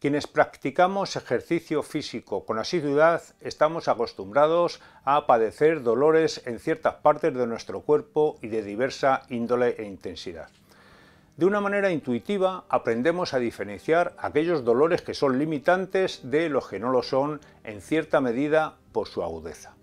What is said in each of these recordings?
Quienes practicamos ejercicio físico con asiduidad estamos acostumbrados a padecer dolores en ciertas partes de nuestro cuerpo y de diversa índole e intensidad. De una manera intuitiva aprendemos a diferenciar aquellos dolores que son limitantes de los que no lo son en cierta medida por su agudeza.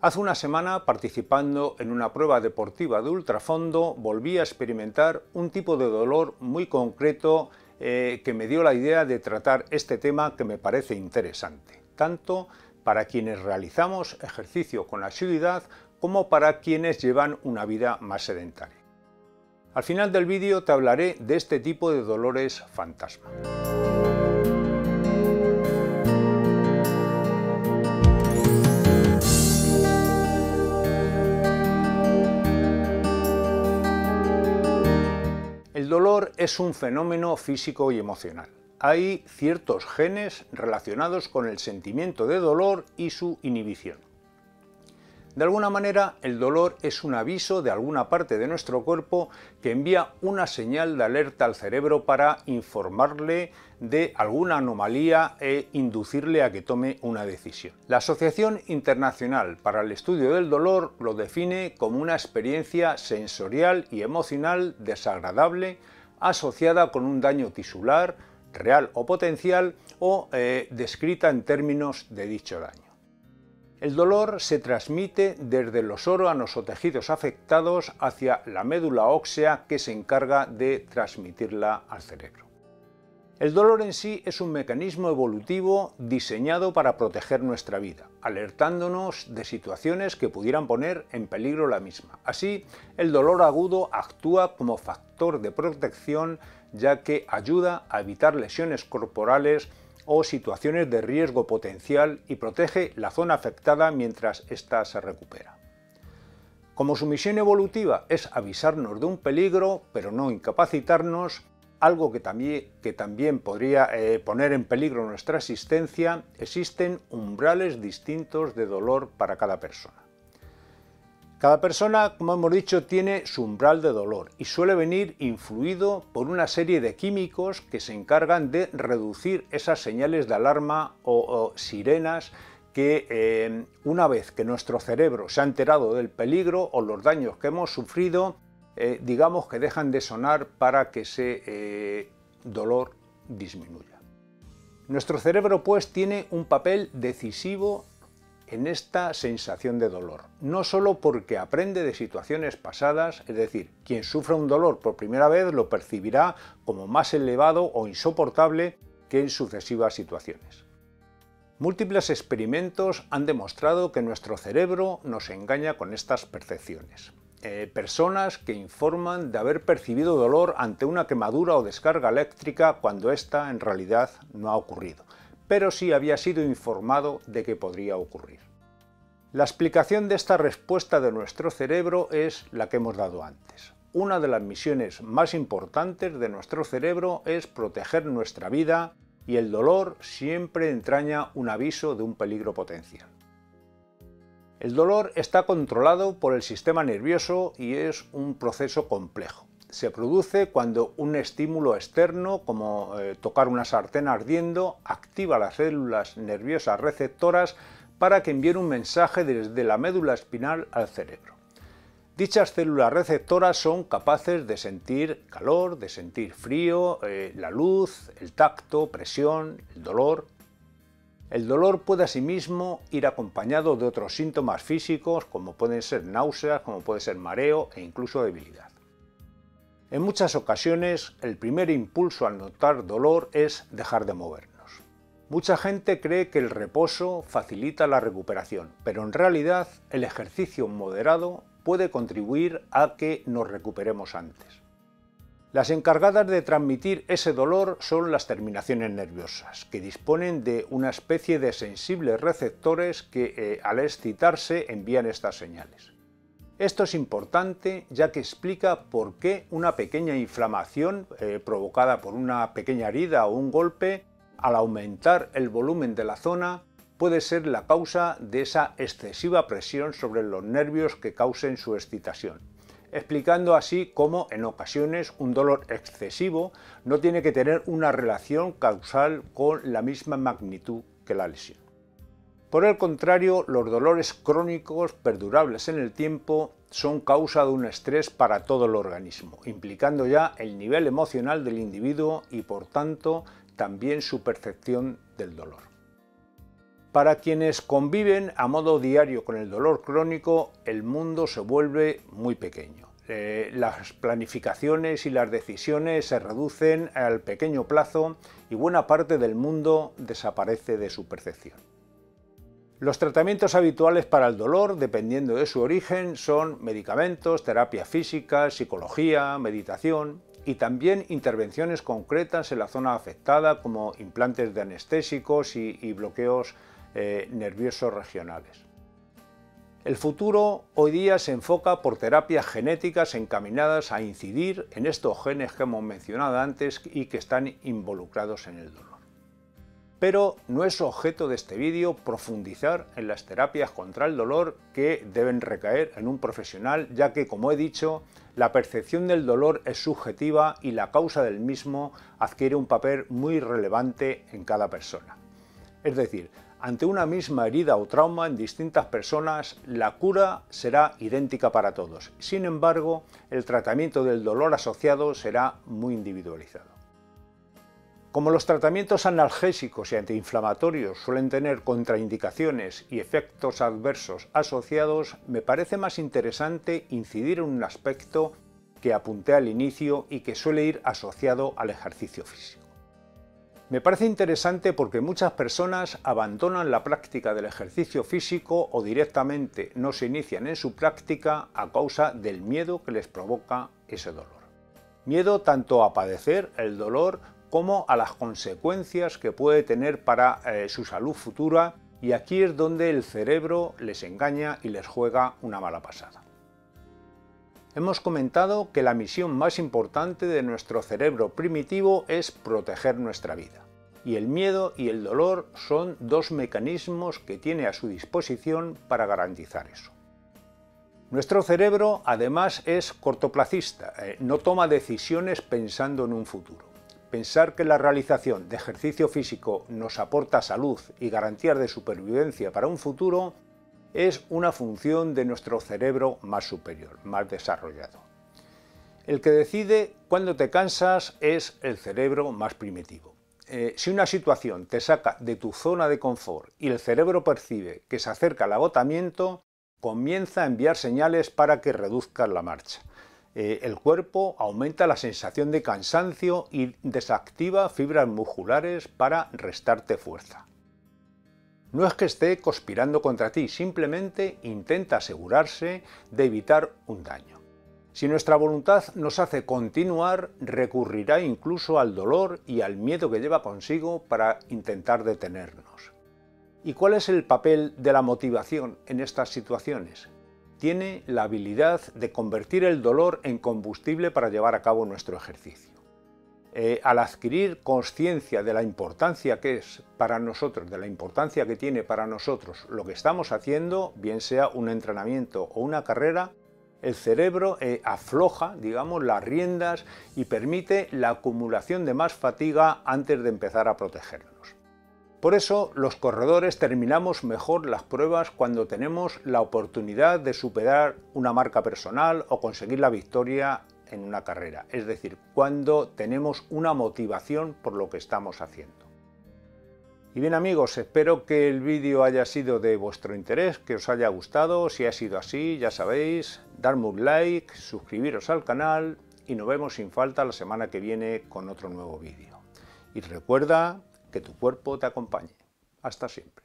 Hace una semana, participando en una prueba deportiva de ultrafondo, volví a experimentar un tipo de dolor muy concreto eh, que me dio la idea de tratar este tema que me parece interesante, tanto para quienes realizamos ejercicio con asiduidad como para quienes llevan una vida más sedentaria. Al final del vídeo te hablaré de este tipo de dolores fantasma. Dolor es un fenómeno físico y emocional. Hay ciertos genes relacionados con el sentimiento de dolor y su inhibición. De alguna manera, el dolor es un aviso de alguna parte de nuestro cuerpo que envía una señal de alerta al cerebro para informarle de alguna anomalía e inducirle a que tome una decisión. La Asociación Internacional para el Estudio del Dolor lo define como una experiencia sensorial y emocional desagradable asociada con un daño tisular, real o potencial, o eh, descrita en términos de dicho daño. El dolor se transmite desde los órganos o tejidos afectados hacia la médula ósea que se encarga de transmitirla al cerebro. El dolor en sí es un mecanismo evolutivo diseñado para proteger nuestra vida, alertándonos de situaciones que pudieran poner en peligro la misma. Así, el dolor agudo actúa como factor de protección ya que ayuda a evitar lesiones corporales o situaciones de riesgo potencial y protege la zona afectada mientras ésta se recupera. Como su misión evolutiva es avisarnos de un peligro, pero no incapacitarnos, algo que también, podría eh, poner en peligro nuestra existencia, existen umbrales distintos de dolor para cada persona. Cada persona, como hemos dicho, tiene su umbral de dolor y suele venir influido por una serie de químicos que se encargan de reducir esas señales de alarma o, sirenas que eh, una vez que nuestro cerebro se ha enterado del peligro o los daños que hemos sufrido, eh, digamos que dejan de sonar para que ese eh, dolor disminuya. Nuestro cerebro pues tiene un papel decisivo en esta sensación de dolor, no solo porque aprende de situaciones pasadas, es decir, quien sufre un dolor por primera vez lo percibirá como más elevado o insoportable que en sucesivas situaciones. Múltiples experimentos han demostrado que nuestro cerebro nos engaña con estas percepciones. Eh, personas que informan de haber percibido dolor ante una quemadura o descarga eléctrica cuando ésta en realidad no ha ocurrido, pero sí había sido informado de que podría ocurrir. La explicación de esta respuesta de nuestro cerebro es la que hemos dado antes. Una de las misiones más importantes de nuestro cerebro es proteger nuestra vida y el dolor siempre entraña un aviso de un peligro potencial. El dolor está controlado por el sistema nervioso y es un proceso complejo. Se produce cuando un estímulo externo, como eh, tocar una sartén ardiendo, activa las células nerviosas receptoras para que envíen un mensaje desde la médula espinal al cerebro. Dichas células receptoras son capaces de sentir calor, de sentir frío, eh, la luz, el tacto, presión, el dolor, el dolor puede asimismo ir acompañado de otros síntomas físicos como pueden ser náuseas, como puede ser mareo e incluso debilidad. En muchas ocasiones el primer impulso al notar dolor es dejar de movernos. Mucha gente cree que el reposo facilita la recuperación, pero en realidad el ejercicio moderado puede contribuir a que nos recuperemos antes. Las encargadas de transmitir ese dolor son las terminaciones nerviosas, que disponen de una especie de sensibles receptores que eh, al excitarse envían estas señales. Esto es importante ya que explica por qué una pequeña inflamación eh, provocada por una pequeña herida o un golpe, al aumentar el volumen de la zona, puede ser la causa de esa excesiva presión sobre los nervios que causen su excitación. explicando así cómo en ocasiones un dolor excesivo no tiene que tener una relación causal con la misma magnitud que la lesión. Por el contrario, los dolores crónicos perdurables en el tiempo son causa de un estrés para todo el organismo, implicando ya el nivel emocional del individuo y por tanto también su percepción del dolor. Para quienes conviven a modo diario con el dolor crónico, el mundo se vuelve muy pequeño. Eh, las planificaciones y las decisiones se reducen al pequeño plazo y buena parte del mundo desaparece de su percepción. Los tratamientos habituales para el dolor, dependiendo de su origen, son medicamentos, terapia física, psicología, meditación y también intervenciones concretas en la zona afectada como implantes de anestésicos y, bloqueos eh, nerviosos regionales. El futuro hoy día se enfoca por terapias genéticas encaminadas a incidir en estos genes que hemos mencionado antes y que están involucrados en el dolor pero no es objeto de este vídeo profundizar en las terapias contra el dolor que deben recaer en un profesional, ya que, como he dicho, la percepción del dolor es subjetiva y la causa del mismo adquiere un papel muy relevante en cada persona. Es decir, ante una misma herida o trauma en distintas personas, la cura será idéntica para todos. Sin embargo, el tratamiento del dolor asociado será muy individualizado. Como los tratamientos analgésicos y antiinflamatorios suelen tener contraindicaciones y efectos adversos asociados, me parece más interesante incidir en un aspecto que apunté al inicio y que suele ir asociado al ejercicio físico. Me parece interesante porque muchas personas abandonan la práctica del ejercicio físico o directamente no se inician en su práctica a causa del miedo que les provoca ese dolor. Miedo tanto a padecer el dolor como a las consecuencias que puede tener para eh, su salud futura y aquí es donde el cerebro les engaña y les juega una mala pasada. Hemos comentado que la misión más importante de nuestro cerebro primitivo es proteger nuestra vida. Y el miedo y el dolor son dos mecanismos que tiene a su disposición para garantizar eso. Nuestro cerebro además es cortoplacista, eh, no toma decisiones pensando en un futuro. Pensar que la realización de ejercicio físico nos aporta salud y garantías de supervivencia para un futuro es una función de nuestro cerebro más superior, más desarrollado. El que decide cuándo te cansas es el cerebro más primitivo. Eh, si una situación te saca de tu zona de confort y el cerebro percibe que se acerca el agotamiento, comienza a enviar señales para que reduzcas la marcha. Eh, el cuerpo aumenta la sensación de cansancio y desactiva fibras musculares para restarte fuerza. No es que esté conspirando contra ti, simplemente intenta asegurarse de evitar un daño. Si nuestra voluntad nos hace continuar, recurrirá incluso al dolor y al miedo que lleva consigo para intentar detenernos. ¿Y cuál es el papel de la motivación en estas situaciones? Tiene la habilidad de convertir el dolor en combustible para llevar a cabo nuestro ejercicio. Eh, al adquirir conciencia de la importancia que es para nosotros, de la importancia que tiene para nosotros lo que estamos haciendo, bien sea un entrenamiento o una carrera, el cerebro eh, afloja, digamos, las riendas y permite la acumulación de más fatiga antes de empezar a protegernos. Por eso los corredores terminamos mejor las pruebas cuando tenemos la oportunidad de superar una marca personal o conseguir la victoria en una carrera, es decir, cuando tenemos una motivación por lo que estamos haciendo. Y bien amigos, espero que el vídeo haya sido de vuestro interés, que os haya gustado, si ha sido así, ya sabéis, darme un like, suscribiros al canal y nos vemos sin falta la semana que viene con otro nuevo vídeo. Y recuerda que tu cuerpo te acompañe. Hasta siempre.